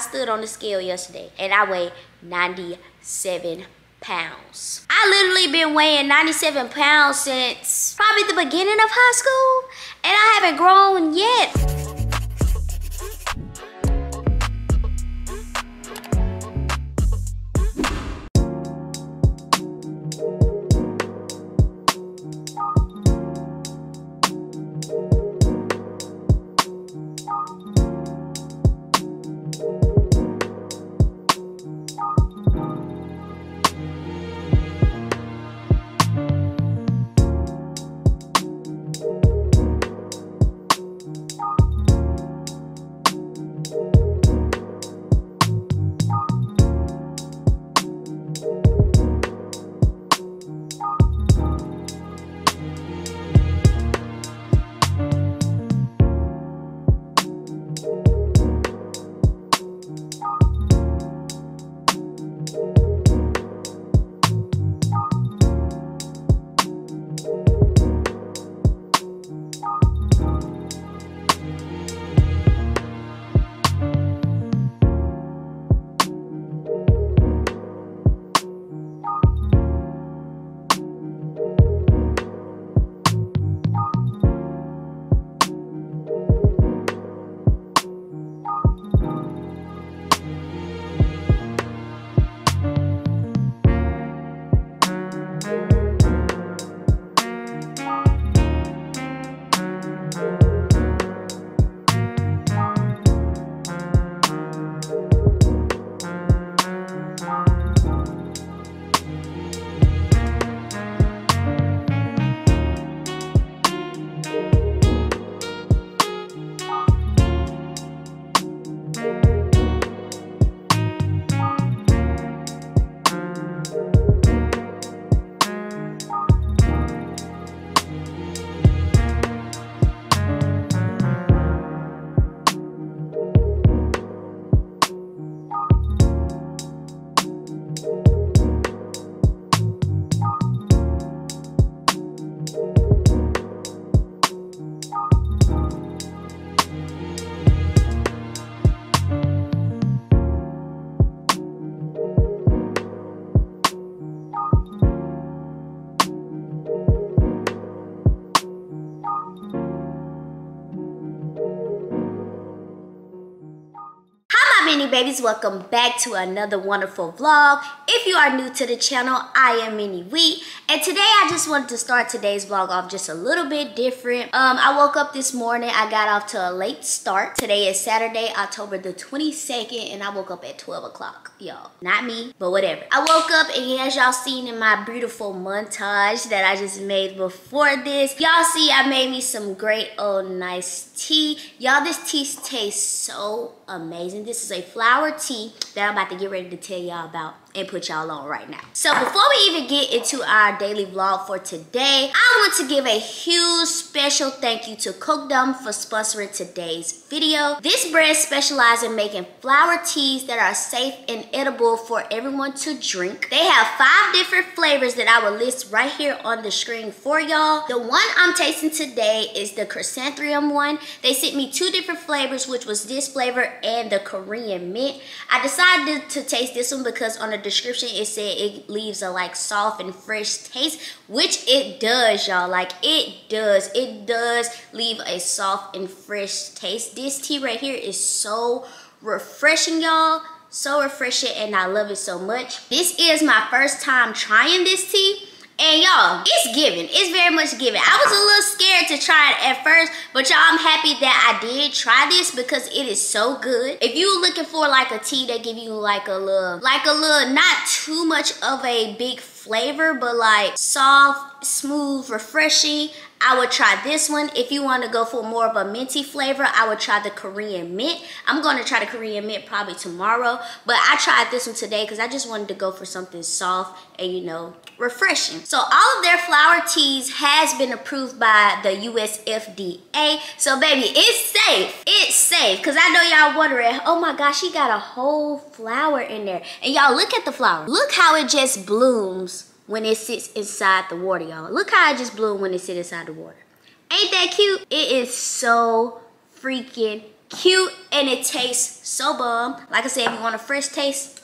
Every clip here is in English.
stood on the scale yesterday and I weigh 97 pounds. I literally been weighing 97 pounds since probably the beginning of high school and I haven't grown yet. Babies welcome back to another wonderful vlog. If you are new to the channel i am Mini Wheatt and today i just wanted to start today's vlog off just a little bit different. Um i woke up this morning i got off to a late start. Today is saturday october the 22nd and i woke up at 12 o'clock y'all. Not me but whatever. I woke up and as y'all seen in my beautiful montage that i just made before this y'all see i made me some great old nice tea. Y'all this tea tastes so amazing. This is a flower tea that I'm about to get ready to tell y'all about and put y'all on right now. So before we even get into our daily vlog for today, I want to give a huge special thank you to Kkokdam for sponsoring today's video. This brand specializes in making flower teas that are safe and edible for everyone to drink. They have five different flavors that I will list right here on the screen for y'all. The one I'm tasting today is the chrysanthemum one. They sent me two different flavors, which was this flavor and the Korean mint. I decided to taste this one because on the description it said it leaves a like soft and fresh taste which it does y'all. Like it does. It does leave a soft and fresh taste. This tea right here is so refreshing y'all. So refreshing and I love it so much. This is my first time trying this tea and y'all, it's giving. It's very much giving. I was a little scared to try it at first, but y'all, I'm happy that I did try this because it is so good. If you looking for like a tea that give you like a little, like a little, not too much of a big flavor, but like soft, smooth, refreshing. I would try this one. If you want to go for more of a minty flavor, I would try the Korean mint. I'm going to try the Korean mint probably tomorrow, but I tried this one today because I just wanted to go for something soft and, you know, refreshing. So all of their flower teas has been approved by the US FDA. So baby, it's safe. It's safe. Because I know y'all wondering, oh my gosh, she got a whole flower in there. And y'all look at the flower. Look how it just blooms when it sits inside the water, y'all. Look how it just bloomed when it sits inside the water. Ain't that cute? It is so freaking cute and it tastes so bomb. Like I said, if you want a fresh taste,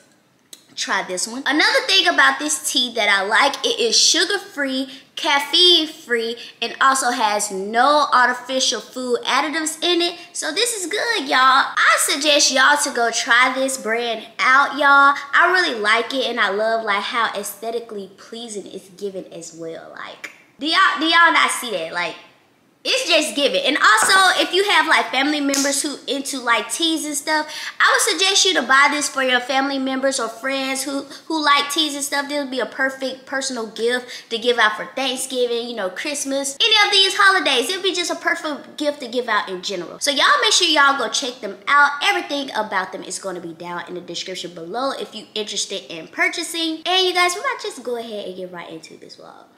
try this one. Another thing about this tea that I like, it is sugar-free, caffeine-free, and also has no artificial food additives in it. So this is good, y'all. I suggest y'all to go try this brand out, y'all. I really like it, and I love like how aesthetically pleasing it's given as well. Like, do y'all do y'all not see that? Like, it's just give it. And also, if you have like family members who into like teas and stuff, I would suggest you to buy this for your family members or friends who who like teas and stuff. This would be a perfect personal gift to give out for Thanksgiving, you know, Christmas, any of these holidays. It would be just a perfect gift to give out in general. So y'all make sure y'all go check them out. Everything about them is going to be down in the description below if you're interested in purchasing. And you guys, we might just go ahead and get right into this vlog.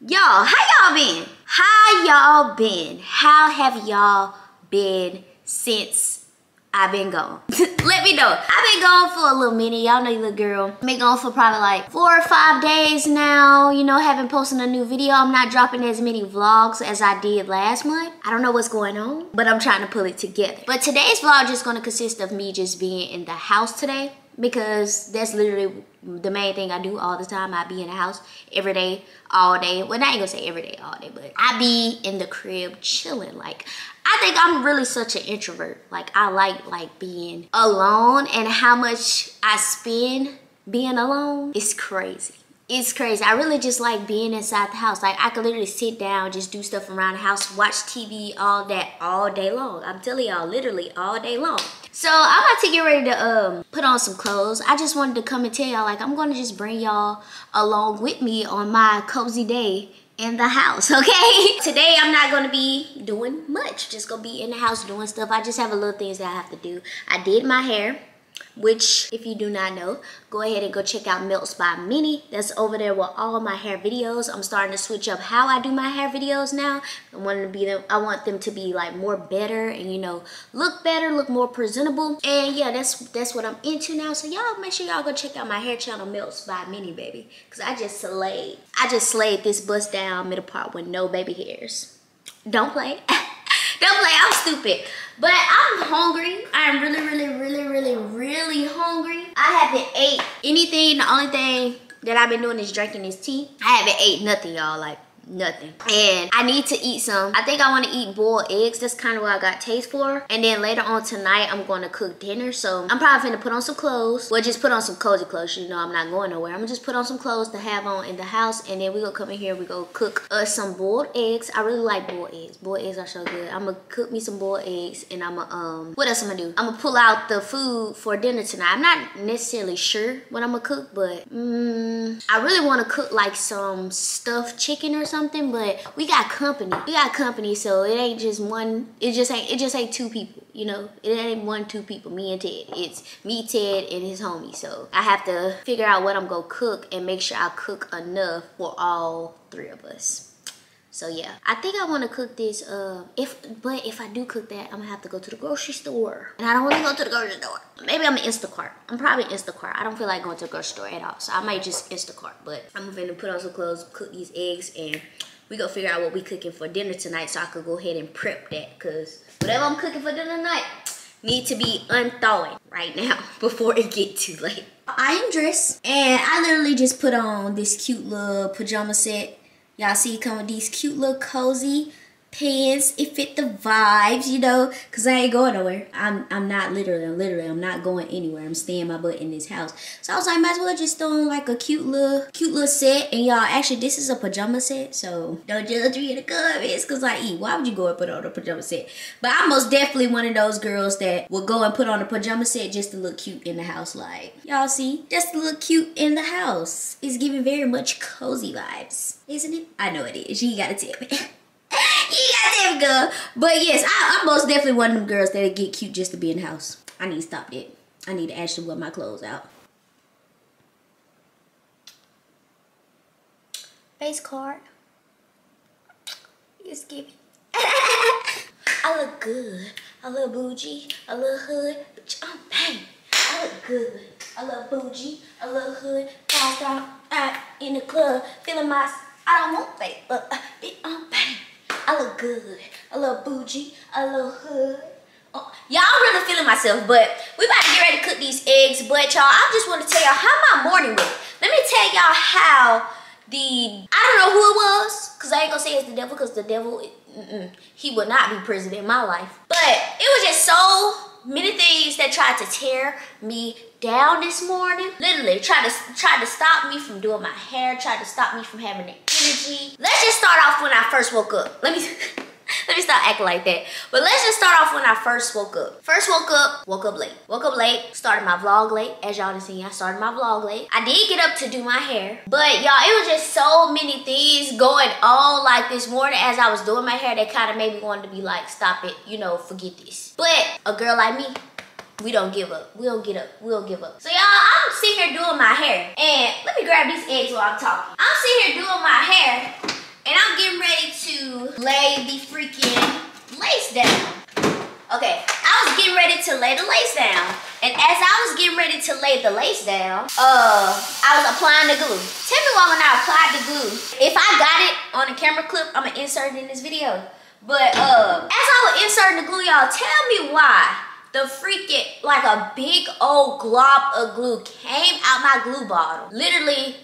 Y'all, how y'all been? How y'all been? How have y'all been since I've been gone? Let me know. I've been gone for a little minute. Y'all know you little girl. Been gone for probably like four or five days now. You know, haven't posted a new video. I'm not dropping as many vlogs as I did last month. I don't know what's going on, but I'm trying to pull it together. But today's vlog is gonna consist of me just being in the house today because that's literally the main thing I do all the time. I be in the house every day, all day. Well, I ain't gonna say every day, all day, but I be in the crib chilling. Like, I think I'm really such an introvert. Like, I like like being alone and how much I spend being alone is crazy it's crazy. I really just like being inside the house. Like I could literally sit down, just do stuff around the house, watch TV all that all day long. I'm telling y'all, literally all day long. So I'm about to get ready to um put on some clothes. I just wanted to come and tell y'all like I'm gonna just bring y'all along with me on my cozy day in the house, okay? Today I'm not gonna be doing much. Just gonna be in the house doing stuff. I just have a little things that I have to do. I did my hair which if you do not know go ahead and go check out melts by Mini. that's over there with all my hair videos. I'm starting to switch up how i do my hair videos now. I want to be them i want them to be like more better and you know look better look more presentable. And yeah that's that's what i'm into now. So y'all make sure y'all go check out my hair channel melts by Mini baby. Because i just slayed. I just slayed this bust down middle part with no baby hairs. Don't play don't play i'm stupid but I'm hungry. I'm really, really, really, really, really hungry. I haven't ate anything. The only thing that I've been doing is drinking this tea. I haven't ate nothing, y'all. Like, nothing. And I need to eat some. I think I want to eat boiled eggs. That's kind of what I got taste for. And then later on tonight, I'm going to cook dinner. So I'm probably going to put on some clothes. Well, just put on some cozy clothes. You know, I'm not going nowhere. I'm to just put on some clothes to have on in the house. And then we to come in here. We go cook us some boiled eggs. I really like boiled eggs. Boiled eggs are so good. I'm to cook me some boiled eggs. And I'm to, um, what else I'm to do? I'm to pull out the food for dinner tonight. I'm not necessarily sure what I'm to cook. But, mm, I really want to cook like some stuffed chicken or something something, but we got company. We got company, so it ain't just one. It just ain't. It just ain't two people. You know, it ain't one, two people. Me and Ted. It's me, Ted, and his homie. So I have to figure out what I'm gonna cook and make sure I cook enough for all three of us. So yeah, I think I want to cook this. Uh, if but if I do cook that, I'm gonna have to go to the grocery store, and I don't want to go to the grocery store. Maybe I'm Instacart. I'm probably Instacart. I don't feel like going to the grocery store at all, so I might just Instacart. But I'm gonna put on some clothes, cook these eggs, and we go figure out what we cooking for dinner tonight, so I could go ahead and prep that. Cause whatever I'm cooking for dinner tonight need to be unthawing right now before it get too late. I am dressed, and I literally just put on this cute little pajama set Y'all see come with these cute little cozy pants. It fit the vibes, you know, because I ain't going nowhere. I'm I'm not literally, literally, I'm not going anywhere. I'm staying my butt in this house. So I was like, might as well just throw on like a cute little, cute little set. And y'all, actually, this is a pajama set. So don't judge me in the comments because I eat. Why would you go and put on a pajama set? But I'm most definitely one of those girls that will go and put on a pajama set just to look cute in the house. Like, y'all see? Just to look cute in the house. It's giving very much cozy vibes isn't it? I know it is. You gotta tell me. you tell me, girl. But yes, I, am most definitely one of them girls that get cute just to be in the house. I need to stop that. I need to actually wear my clothes out. Face card. It's giving. I look good. I look bougie. I look hood. Bitch, I'm bang. I look good. I look bougie. I look hood. Passed out, out in the club. Feeling my I don't want fake, but uh, I'm bang. I look good. a little bougie, a little hood. Oh, y'all really feeling myself, but we about to get ready to cook these eggs. But y'all, I just want to tell y'all how my morning went. Let me tell y'all how the, I don't know who it was, because I ain't going to say it's the devil, because the devil, mm -mm, he would not be president in my life. But it was just so many things that tried to tear me down this morning. Literally tried to try to stop me from doing my hair, tried to stop me from having the energy. Let's just start off when I first woke up. Let me Let me stop acting like that. But let's just start off when I first woke up. First woke up, woke up late. Woke up late, started my vlog late. As y'all have seen, I started my vlog late. I did get up to do my hair. But y'all, it was just so many things going on like this morning as I was doing my hair that kind of made me want to be like, stop it, you know, forget this. But a girl like me, we don't give up. We don't get up. We don't give up. So y'all, I'm sitting here doing my hair. And let me grab these eggs while I'm talking. I'm sitting here doing my hair and I'm getting ready to lay the freaking lace down. Okay, I was getting ready to lay the lace down. And as I was getting ready to lay the lace down, uh, I was applying the glue. Tell me why when I applied the glue, if I got it on a camera clip, I'm gonna insert it in this video. But uh, as I was inserting the glue, y'all, tell me why the freaking, like a big old glob of glue came out my glue bottle. Literally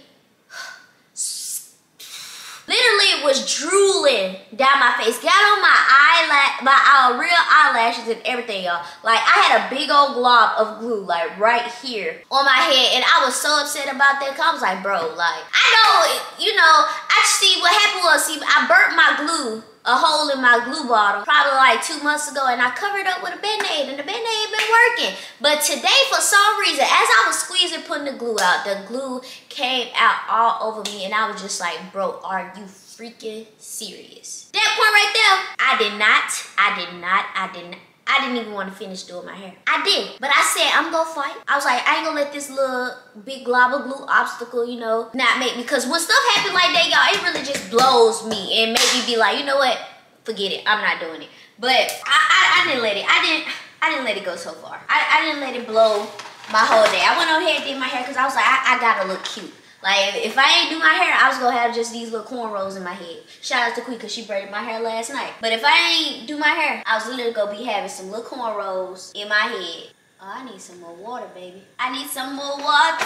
Literally, it was drooling down my face. Got on my eyelash, my uh, real eyelashes and everything, y'all. Like, I had a big old glob of glue, like, right here on my head. And I was so upset about that, because I was like, bro, like, I know, you know, I see what happened was, see, I burnt my glue a hole in my glue bottle probably like two months ago and I covered it up with a band-aid and the band-aid been working. But today for some reason, as I was squeezing putting the glue out, the glue came out all over me and I was just like, bro, are you freaking serious? That point right there, I did not, I did not, I did not. I didn't even want to finish doing my hair. I did, but I said I'm gonna fight. I was like, I ain't gonna let this little big glob of glue obstacle, you know, not make me. Cause when stuff happen like that, y'all, it really just blows me and make me be like, you know what? Forget it. I'm not doing it. But I, I, I didn't let it. I didn't. I didn't let it go so far. I, I didn't let it blow my whole day. I went on ahead and did my hair because I was like, I, I gotta look cute. Like, if I ain't do my hair, I was gonna have just these little cornrows in my head. Shout out to Queen, because she braided my hair last night. But if I ain't do my hair, I was literally gonna be having some little cornrows in my head. Oh, I need some more water, baby. I need some more water.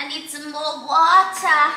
I need some more water.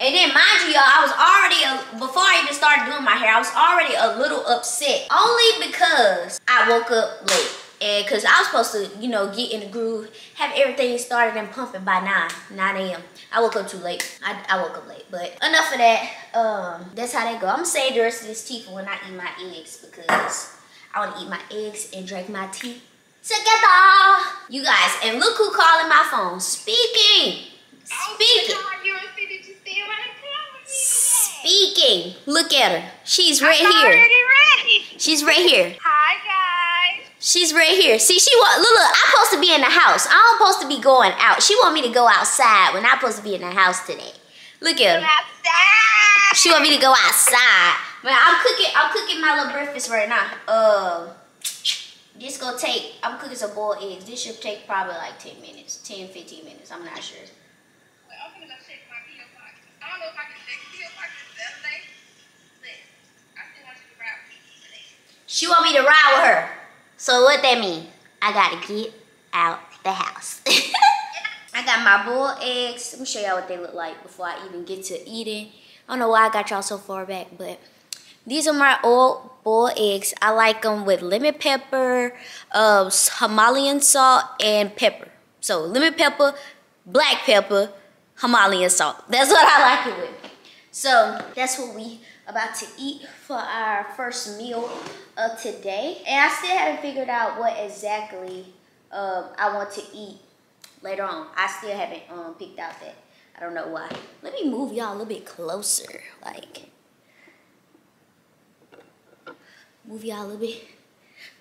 And then mind you, y'all, I was already, a, before I even started doing my hair, I was already a little upset. Only because I woke up late. And cause I was supposed to, you know, get in the groove, have everything started and pumping by 9, 9 a.m. I woke up too late. I, I woke up late. But enough of that. Um, that's how they go. I'm gonna save the rest of this tea for when I eat my eggs because I wanna eat my eggs and drink my tea together. You guys, and look who calling my phone. Speaking. Speaking. Speaking. Look at her. She's right here. She's right here. Hi guys. She's right here. See, she want look, look, I'm supposed to be in the house. I'm supposed to be going out. She want me to go outside when I'm supposed to be in the house today. Look at her. She want me to go outside. Man, I'm cooking I'm cooking my little breakfast right now. Uh this gonna take I'm cooking some boiled eggs. This should take probably like 10 minutes, 10, 15 minutes. I'm not sure. Well, I'm gonna check my PO box. I don't know if I can check PO box Saturday, but I still want you to ride with me today. She want me to ride with her. So what that mean? I gotta get out the house. I got my boiled eggs. Let me show y'all what they look like before I even get to eating. I don't know why I got y'all so far back, but these are my old boiled eggs. I like them with lemon pepper, uh, Himalayan salt, and pepper. So lemon pepper, black pepper, Himalayan salt. That's what I like it with. So that's what we about to eat for our first meal of today. And I still haven't figured out what exactly um, I want to eat later on. I still haven't um, picked out that. I don't know why. Let me move y'all a little bit closer. Like, move y'all a little bit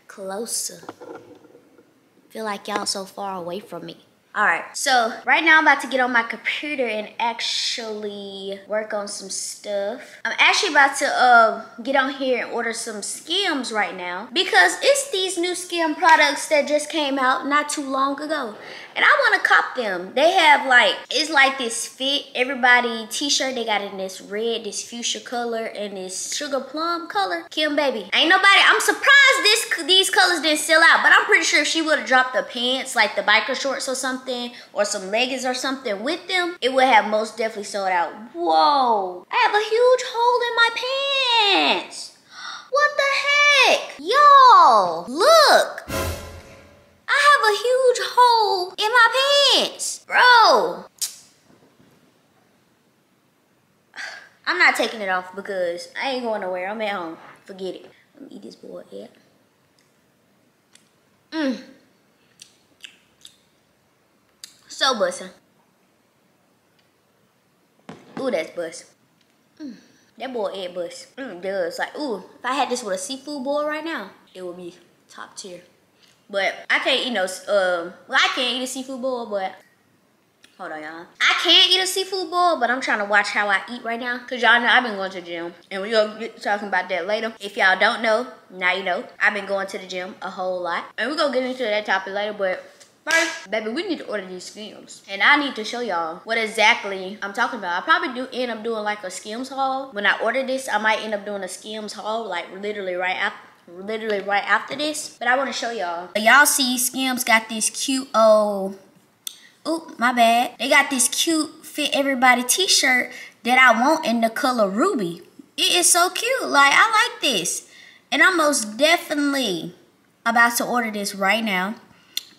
closer. Feel like y'all so far away from me. All right, so right now I'm about to get on my computer and actually work on some stuff. I'm actually about to uh, get on here and order some Skims right now because it's these new Skim products that just came out not too long ago. And I want to cop them. They have like, it's like this fit everybody t-shirt. They got in this red, this fuchsia color, and this sugar plum color. Kim Baby. Ain't nobody, I'm surprised this these colors didn't sell out, but I'm pretty sure if she would have dropped the pants, like the biker shorts or something, or some leggings or something with them, it would have most definitely sold out. Whoa, I have a huge hole in my pants. What the heck? Y'all, look. I have a huge hole in my pants. Bro. I'm not taking it off because I ain't going nowhere. I'm at home. Forget it. Let me eat this boy. Yeah. Mmm. So bussin'. Ooh, that's bus. Mm. That boy egg bus. Mm, does. Like, ooh, if I had this with a seafood bowl right now, it would be top tier. But I can't eat no, um, well, I can't eat a seafood bowl, but hold on, y'all. I can't eat a seafood bowl, but I'm trying to watch how I eat right now. Because y'all know I've been going to the gym. And to get talking about that later. If y'all don't know, now you know. I've been going to the gym a whole lot. And we're going to get into that topic later, but First, baby, we need to order these Skims. And I need to show y'all what exactly I'm talking about. I probably do end up doing like a Skims haul. When I order this, I might end up doing a Skims haul like literally right after literally right after this. But I want to show y'all. Y'all see Skims got this cute oh, oh my bad. They got this cute fit everybody t-shirt that I want in the color ruby. It is so cute. Like I like this. And I'm most definitely about to order this right now.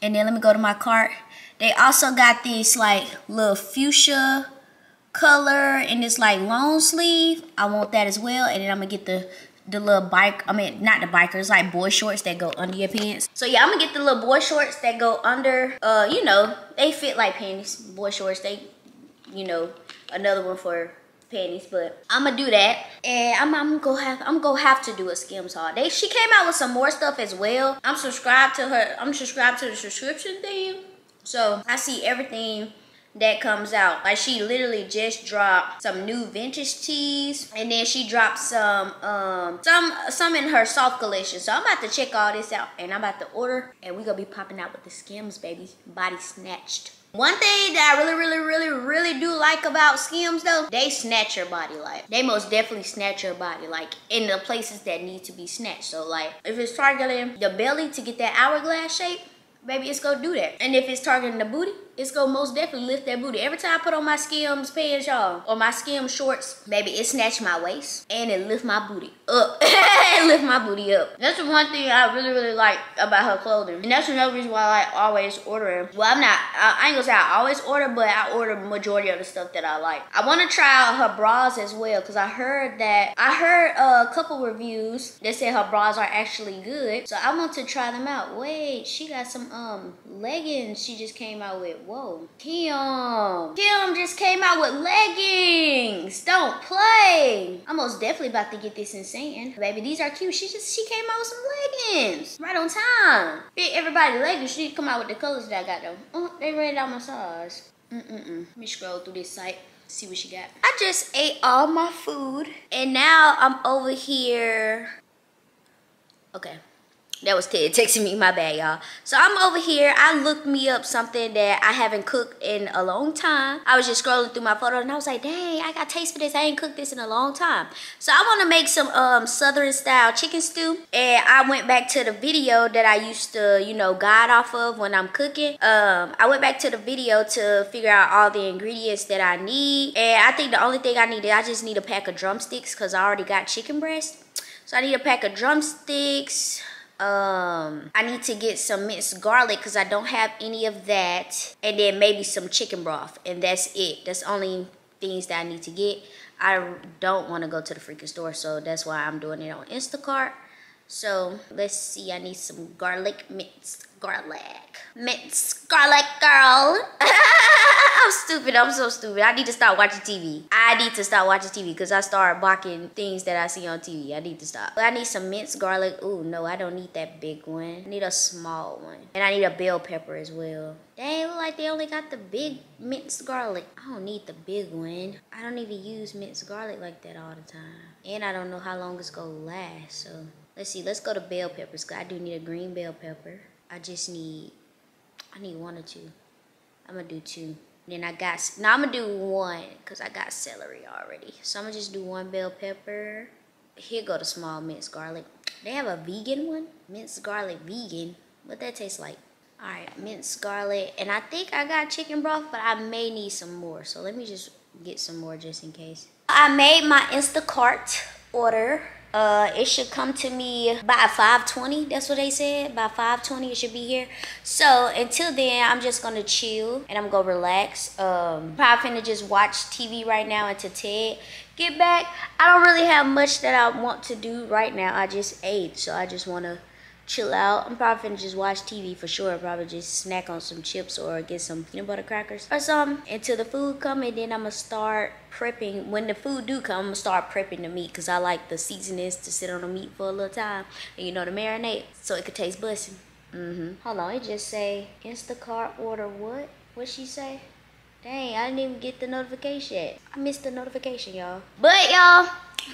And then let me go to my cart. They also got this like little fuchsia color and this like long sleeve. I want that as well. And then I'm gonna get the the little bike, I mean, not the bikers, like boy shorts that go under your pants. So yeah, I'm gonna get the little boy shorts that go under, uh, you know, they fit like panties. Boy shorts, they, you know, another one for panties, but I'm gonna do that. And I'm, I'm gonna have, I'm gonna have to do a Skims haul. They, she came out with some more stuff as well. I'm subscribed to her, I'm subscribed to the subscription thing. So I see everything that comes out. Like she literally just dropped some new vintage tees and then she dropped some um some some in her soft collection. So I'm about to check all this out and I'm about to order and we gonna be popping out with the Skims baby. Body snatched. One thing that I really, really, really, really do like about Skims though, they snatch your body like. They most definitely snatch your body like in the places that need to be snatched. So like if it's targeting the belly to get that hourglass shape, baby, it's gonna do that. And if it's targeting the booty, it's gonna most definitely lift that booty. Every time I put on my Skims pants, y'all, or my Skims shorts, baby, it snatch my waist and it lift my booty up. it lift my booty up. That's the one thing I really, really like about her clothing. And that's another reason why I always order them. Well, I'm not, I, I ain't gonna say I always order, but I order majority of the stuff that I like. I wanna try out her bras as well, because I heard that, I heard a couple reviews that said her bras are actually good. So I want to try them out. Wait, she got some um leggings she just came out with. Whoa. Kim. Kim just came out with leggings. Don't play. I'm most definitely about to get this insane. Baby, these are cute. She just, she came out with some leggings. Right on time. Fit everybody leggings. She come out with the colors that I got though. Oh, they rated out my size. Mm-mm-mm. Let me scroll through this site see what she got. I just ate all my food and now I'm over here. Okay. That was Ted texting me, my bad, y'all. So I'm over here. I looked me up something that I haven't cooked in a long time. I was just scrolling through my photos and I was like, dang, I got taste for this. I ain't cooked this in a long time. So I want to make some um, Southern style chicken stew. And I went back to the video that I used to, you know, guide off of when I'm cooking. Um, I went back to the video to figure out all the ingredients that I need. And I think the only thing I needed, I just need a pack of drumsticks because I already got chicken breast. So I need a pack of drumsticks, um, I need to get some minced garlic because I don't have any of that. And then maybe some chicken broth. And that's it. That's only things that I need to get. I don't want to go to the freaking store. So that's why I'm doing it on Instacart. So let's see, I need some garlic minced garlic. Minced garlic girl. I'm stupid, I'm so stupid. I need to start watching TV. Need to stop watching TV because I start blocking things that I see on TV. I need to stop. I need some minced garlic. Ooh, no, I don't need that big one. I need a small one. And I need a bell pepper as well. Dang, look like they only got the big minced garlic. I don't need the big one. I don't even use minced garlic like that all the time. And I don't know how long it's gonna last, so Let's see, let's go to bell peppers. Cause I do need a green bell pepper. I just need, I need one or two. I'm gonna do two. Then I got, now I'm gonna do one because I got celery already. So I'm gonna just do one bell pepper. Here go the small minced garlic. They have a vegan one, minced garlic vegan. What that tastes like? All right, minced garlic. And I think I got chicken broth, but I may need some more. So let me just get some more just in case. I made my Instacart order uh, it should come to me by 5.20. That's what they said. By 5.20, it should be here. So until then, I'm just going to chill and I'm going to relax. Um, probably finna just watch TV right now until Ted get back. I don't really have much that I want to do right now. I just ate, so I just want to chill out. I'm probably finna just watch TV for sure. Probably just snack on some chips or get some peanut butter crackers or something until the food come and then I'm gonna start prepping. When the food do come, I'm gonna start prepping the meat because I like the seasonings to sit on the meat for a little time and you know to marinate so it could taste busting. Mm-hmm. Hold on, it just say Instacart order what? What she say? Dang, I didn't even get the notification. I missed the notification, y'all. But y'all,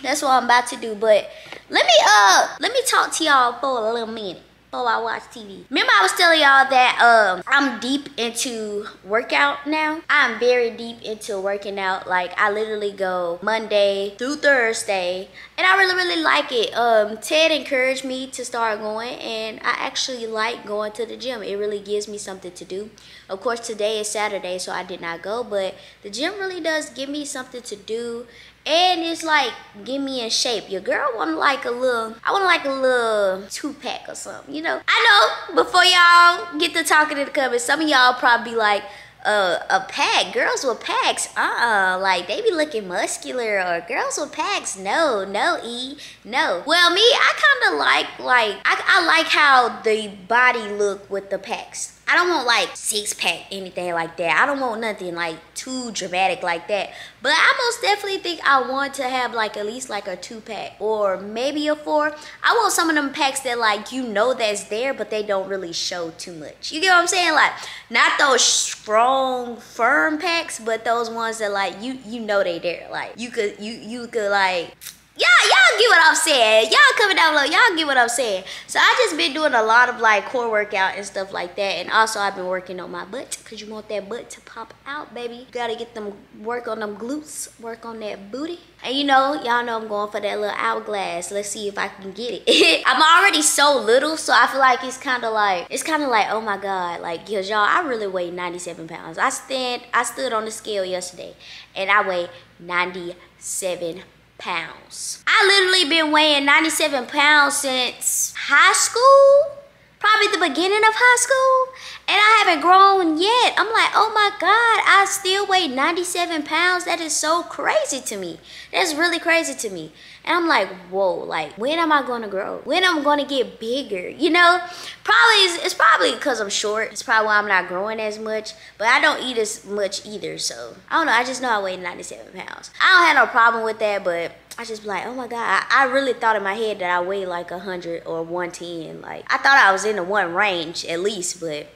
that's what I'm about to do. But let me uh let me talk to y'all for a little minute before I watch TV. Remember I was telling y'all that um I'm deep into workout now. I'm very deep into working out. Like I literally go Monday through Thursday and I really really like it. Um Ted encouraged me to start going and I actually like going to the gym. It really gives me something to do. Of course today is Saturday so I did not go but the gym really does give me something to do and it's like get me in shape. Your girl want like a little, I want like a little two pack or something, you know. I know before y'all get to talking in the comments, some of y'all probably be like, uh, a pack. Girls with packs, uh-uh. Like, they be looking muscular. Or girls with packs, no, no, E, no. Well, me, I kind of like, like, I, I like how the body look with the packs. I don't want like six pack, anything like that. I don't want nothing like too dramatic like that. But I most definitely think I want to have like at least like a two pack or maybe a four. I want some of them packs that like you know that's there, but they don't really show too much. You get what I'm saying? Like not those strong, firm packs, but those ones that like you you know they there. Like you could you you could like y'all y'all get what I'm saying. Y'all coming down below, y'all get what I'm saying. So I just been doing a lot of like core workout and stuff like that. And also I've been working on my butt because you want that butt to pop out, baby. You gotta get them work on them glutes, work on that booty. And you know, y'all know I'm going for that little hourglass. Let's see if I can get it. I'm already so little, so I feel like it's kind of like, it's kind of like, oh my God. Like, cause y'all, I really weigh 97 pounds. I stand, I stood on the scale yesterday and I weigh 97 pounds. I literally been weighing 97 pounds since high school, probably the beginning of high school, and I haven't grown yet. I'm like, oh my God, I still weigh 97 pounds. That is so crazy to me. That's really crazy to me. And I'm like, whoa, like, when am I gonna grow? When am I gonna get bigger? You know? Probably, it's, it's probably because I'm short. It's probably why I'm not growing as much. But I don't eat as much either, so. I don't know, I just know I weigh 97 pounds. I don't have no problem with that, but I just be like, oh my God, I, I, really thought in my head that I weighed like 100 or 110. Like, I thought I was in the one range at least, but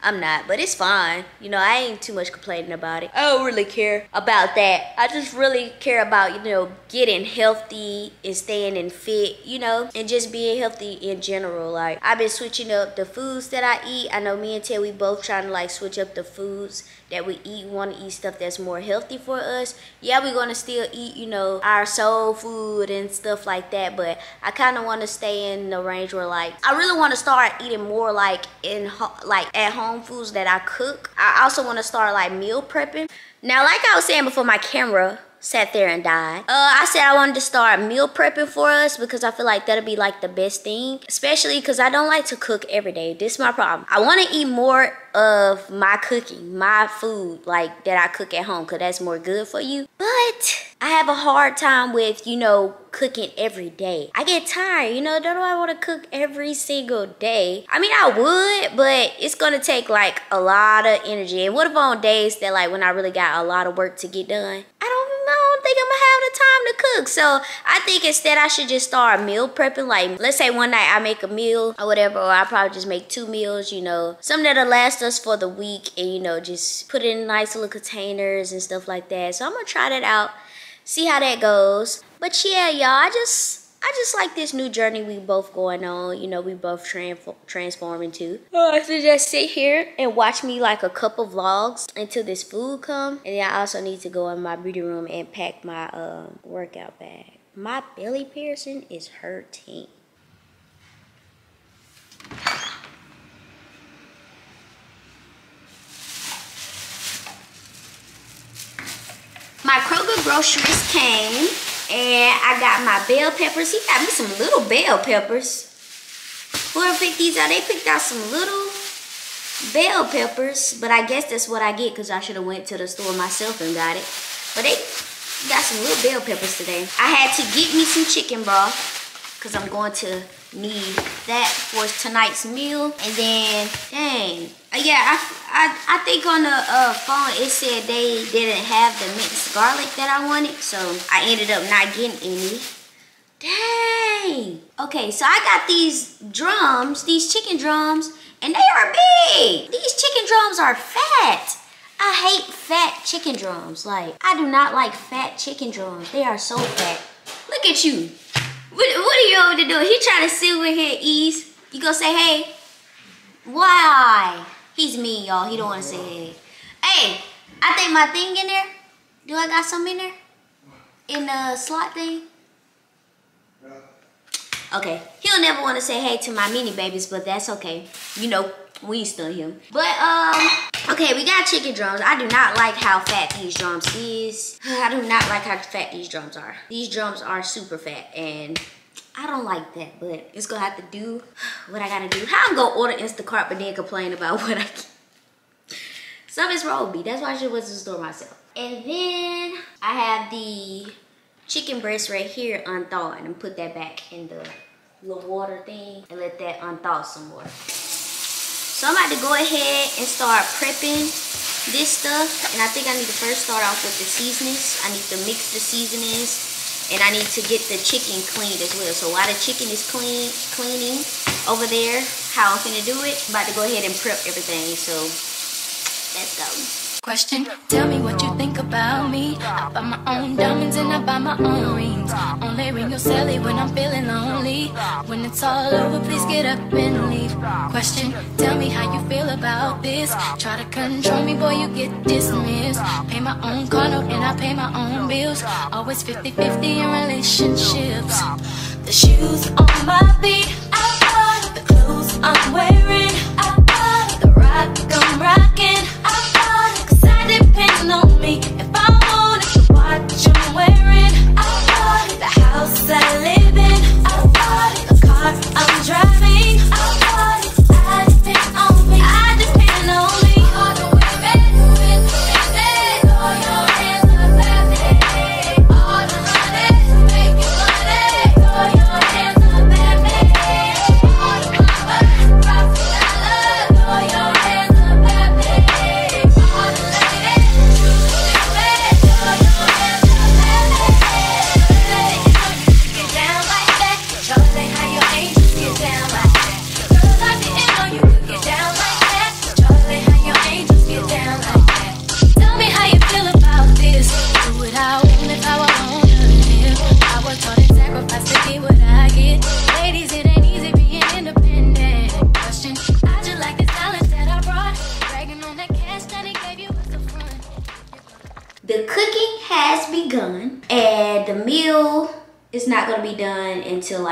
I'm not, but it's fine. You know, I ain't too much complaining about it. I don't really care about that. I just really care about, you know, getting healthy and staying in fit, you know, and just being healthy in general. Like, I've been switching up the foods that I eat. I know me and Ted, we both trying to like switch up the foods that we eat. We want to eat stuff that's more healthy for us. Yeah, we're going to still eat, you know, our soul food and stuff like that, but I kind of want to stay in the range where like, I really want to start eating more like in, like at home foods that I cook. I also want to start like meal prepping. Now, like I was saying before my camera sat there and died. Uh, I said I wanted to start meal prepping for us because I feel like that'll be like the best thing, especially because I don't like to cook every day. This is my problem. I want to eat more of my cooking, my food, like that I cook at home, because that's more good for you. But I have a hard time with, you know, cooking every day. I get tired, you know, don't I want to cook every single day? I mean, I would, but it's going to take like a lot of energy. And what if on days that like when I really got a lot of work to get done? I don't I don't think I'm gonna have the time to cook. So I think instead I should just start meal prepping. Like let's say one night I make a meal or whatever, or I probably just make two meals, you know, something that'll last us for the week and you know, just put it in nice little containers and stuff like that. So I'm gonna try that out, see how that goes. But yeah, y'all, I just I just like this new journey we both going on. You know, we both transform transforming to. Oh, I should just sit here and watch me like a couple vlogs until this food come. And then I also need to go in my beauty room and pack my um, workout bag. My belly piercing is hurting. My Kroger groceries came. And I got my bell peppers. He got me some little bell peppers. Whoever picked these out, they picked out some little bell peppers. But I guess that's what I get because I should have went to the store myself and got it. But they got some little bell peppers today. I had to get me some chicken broth because I'm going to need that for tonight's meal. And then, dang, yeah, I, I, I think on the uh, phone it said they didn't have the minced garlic that I wanted, so I ended up not getting any. Dang. Okay, so I got these drums, these chicken drums, and they are big. These chicken drums are fat. I hate fat chicken drums. Like, I do not like fat chicken drums. They are so fat. Look at you. What, what are you over there doing? He trying to sit with here, Ease. You gonna say hey? Why? He's mean, y'all. He don't want to say hey. Hey, I think my thing in there. Do I got some in there? In the slot thing? Okay. He'll never want to say hey to my mini babies, but that's okay. You know, we stun him. But, um, okay, we got chicken drums. I do not like how fat these drums is. I do not like how fat these drums are. These drums are super fat, and I don't like that, but it's gonna have to do what I gotta do. How I'm gonna order Instacart but then complain about what I get. Something's wrong with me. That's why I should went to the store myself. And then I have the chicken breast right here unthawed and put that back in the little water thing and let that unthaw some more. So I'm about to go ahead and start prepping this stuff. And I think I need to first start off with the seasonings. I need to mix the seasonings and I need to get the chicken cleaned as well. So while the chicken is clean, cleaning over there, how I'm gonna do it, I'm about to go ahead and prep everything. So let's go. Question, tell me what you think about me. I buy my own diamonds and I buy my own rings. Only ring your celly when I'm feeling lonely. When it's all over, please get up and leave. Question, tell me how you feel about this. Try to control me, boy, you get dismissed. Pay my own car note and I pay my own bills. Always 50 50 in relationships. The shoes on my feet, I bought the clothes I'm wearing.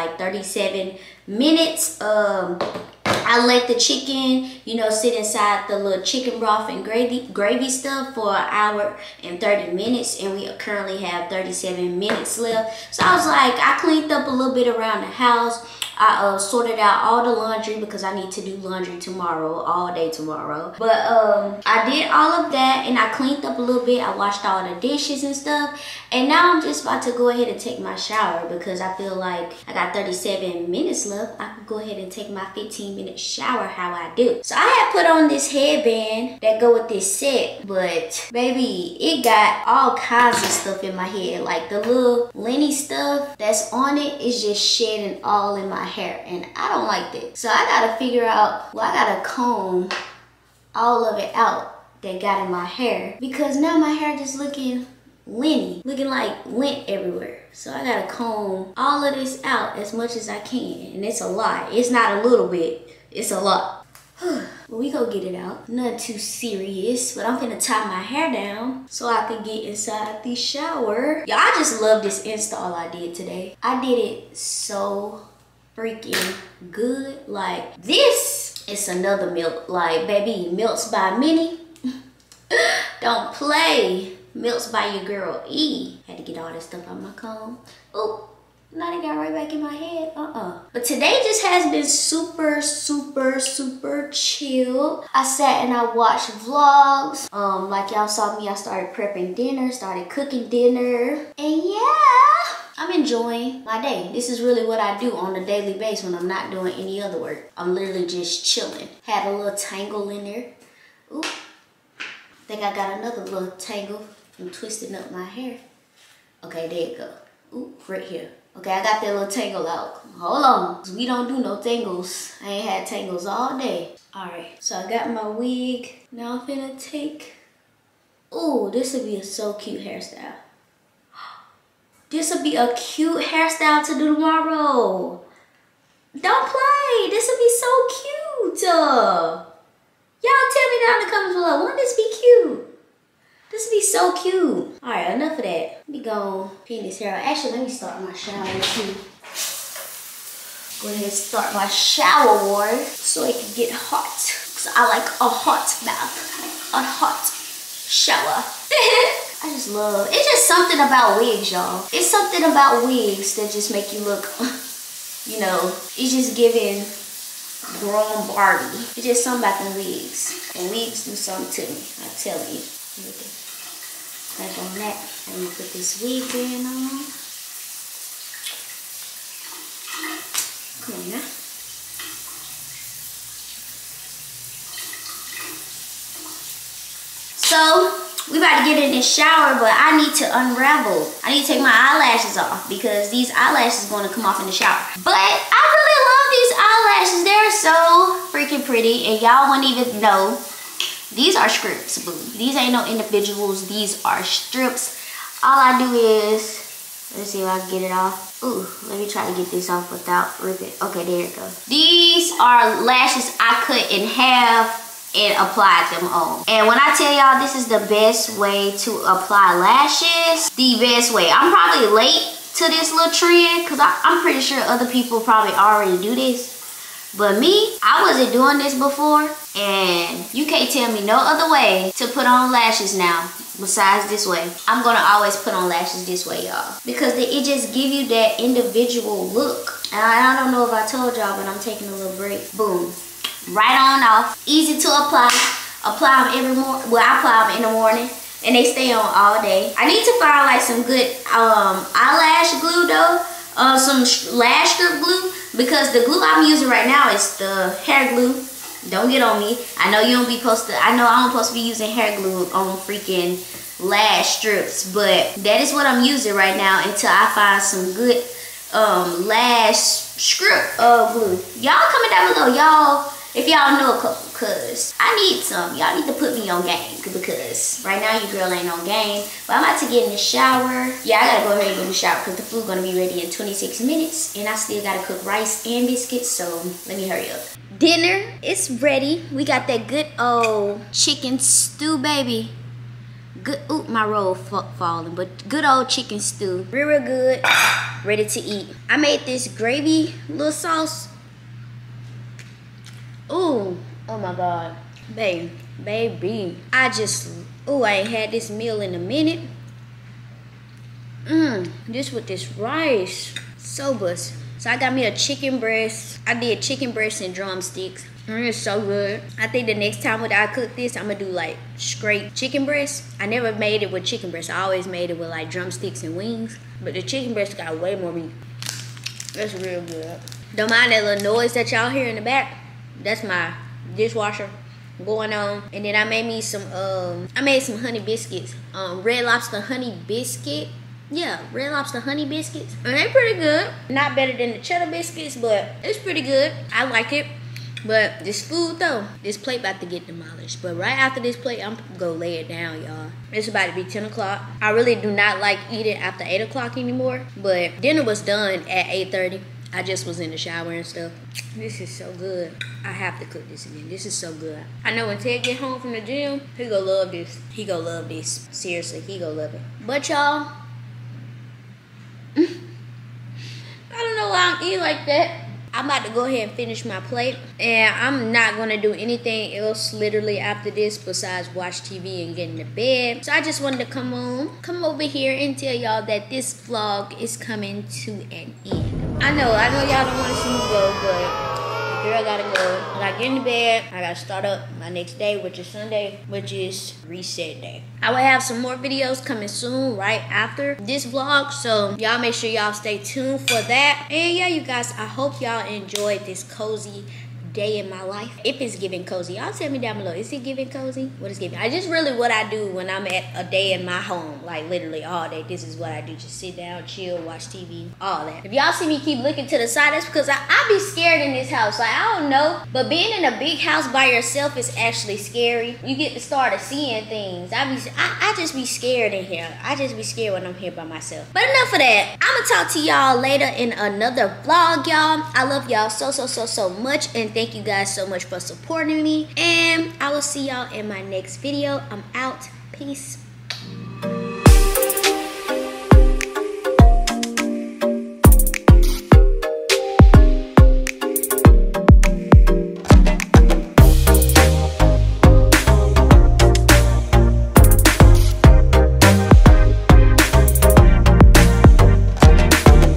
Like 37 minutes. Um, I let the chicken, you know, sit inside the little chicken broth and gravy gravy stuff for an hour and 30 minutes. And we currently have 37 minutes left. So I was like, I cleaned up a little bit around the house. I uh, sorted out all the laundry because I need to do laundry tomorrow, all day tomorrow. But um, I did all of that and I cleaned up a little bit. I washed all the dishes and stuff. And now I'm just about to go ahead and take my shower because I feel like I got 37 minutes left. I could go ahead and take my 15 minute shower how I do. So I had put on this headband that go with this set, but baby, it got all kinds of stuff in my head. Like the little Lenny stuff that's on it is just shedding all in my hair and I don't like that. So I gotta figure out, well I gotta comb all of it out that got in my hair because now my hair just looking linty, looking like lint everywhere. So I gotta comb all of this out as much as I can and it's a lot. It's not a little bit, it's a lot. but we go get it out. Nothing too serious, but I'm gonna tie my hair down so I can get inside the shower. Y'all, I just love this install I did today. I did it so freaking good. Like this is another milk. Like baby, Milks by Minnie. Don't play. Milks by your girl E. Had to get all this stuff on my comb. Oh, now they got right back in my head. Uh-uh. But today just has been super, super, super chill. I sat and I watched vlogs. Um, like y'all saw me, I started prepping dinner, started cooking dinner. And yeah, I'm enjoying my day. This is really what I do on a daily basis when I'm not doing any other work. I'm literally just chilling. Had a little tangle in there. Ooh. Think I got another little tangle I'm twisting up my hair. Okay, there you go. Ooh, right here. Okay, I got that little tangle out. Hold on, we don't do no tangles. I ain't had tangles all day. All right, so I got my wig. Now I'm gonna take, ooh, this would be a so cute hairstyle. This would be a cute hairstyle to do tomorrow. Don't play, this would be so cute. Y'all tell me down in the comments below, wouldn't this be cute? This would be so cute. All right, enough of that. Let me go pin this hair out. Actually, let me start my shower too. Go ahead and start my shower water so it can get hot. Cause I like a hot bath, a hot shower. I just love, it's just something about wigs, y'all. It's something about wigs that just make you look, you know, it's just giving grown Barbie. It's just something about the wigs. And wigs do something to me, I tell you. Back on that. Me put this wig in on. Come on now. So, we about to get in the shower, but I need to unravel. I need to take my eyelashes off because these eyelashes going to come off in the shower. But I really love these eyelashes. They're so freaking pretty and y'all wouldn't even know. These are strips, boo. These ain't no individuals. These are strips. All I do is, let's see if I can get it off. Ooh, let me try to get this off without ripping. Okay, there it goes. These are lashes I cut in half and applied them on. And when I tell y'all this is the best way to apply lashes, the best way. I'm probably late to this little trend because I'm pretty sure other people probably already do this. But me, I wasn't doing this before and you can't tell me no other way to put on lashes now besides this way. I'm gonna always put on lashes this way, y'all. Because it just give you that individual look. And I don't know if I told y'all, but I'm taking a little break. Boom right on off. Easy to apply. Apply them every morning. Well, I apply them in the morning and they stay on all day. I need to find like some good um, eyelash glue though. Uh, some lash strip glue because the glue I'm using right now is the hair glue. Don't get on me. I know you don't be supposed to, I know I'm supposed to be using hair glue on freaking lash strips, but that is what I'm using right now until I find some good um, lash strip uh, glue. Y'all comment down below. Y'all if y'all know a couple, cause I need some. Y'all need to put me on game because right now your girl ain't on game. But I'm about to get in the shower. Yeah, I gotta go ahead and get in the shower because the food gonna be ready in 26 minutes. And I still gotta cook rice and biscuits, so let me hurry up. Dinner is ready. We got that good old chicken stew, baby. Good, oop, my roll falling, but good old chicken stew. Real, real good, ready to eat. I made this gravy little sauce Ooh, oh my God. Baby, baby. I just, ooh, I ain't had this meal in a minute. Mmm, this with this rice. So bust. So I got me a chicken breast. I did chicken breast and drumsticks. Mm, it's so good. I think the next time when I cook this, I'm gonna do like straight chicken breast. I never made it with chicken breast. I always made it with like drumsticks and wings. But the chicken breast got way more meat. That's real good. Don't mind that little noise that y'all hear in the back. That's my dishwasher going on. And then I made me some um I made some honey biscuits. Um red lobster honey biscuit. Yeah, red lobster honey biscuits. And they pretty good. Not better than the cheddar biscuits, but it's pretty good. I like it. But this food though, this plate about to get demolished. But right after this plate, I'm gonna go lay it down, y'all. It's about to be 10 o'clock. I really do not like eating after 8 o'clock anymore. But dinner was done at 8.30. I just was in the shower and stuff. This is so good. I have to cook this again. This is so good. I know when Ted get home from the gym, he gonna love this. He gonna love this. Seriously, he gonna love it. But y'all, I don't know why I'm eating like that. I'm about to go ahead and finish my plate. And I'm not going to do anything else literally after this besides watch TV and get into bed. So I just wanted to come on, come over here and tell y'all that this vlog is coming to an end. I know, I know y'all don't want to see me go, but girl gotta go. I gotta get into bed. I gotta start up my next day, which is Sunday, which is reset day. I will have some more videos coming soon, right after this vlog. So y'all make sure y'all stay tuned for that. And yeah, you guys, I hope y'all enjoyed this cozy day in my life. If it's giving cozy, y'all tell me down below. Is it giving cozy? What is giving? I just really what I do when I'm at a day in my home, like literally all day. This is what I do. Just sit down, chill, watch TV, all that. If y'all see me keep looking to the side, that's because I, I be scared in this house. Like I don't know, but being in a big house by yourself is actually scary. You get to start seeing things. I be I, I just be scared in here. I just be scared when I'm here by myself. But enough of that. I'ma talk to y'all later in another vlog, y'all. I love y'all so so so so much, and thank you guys so much for supporting me. And I will see y'all in my next video. I'm out. Peace.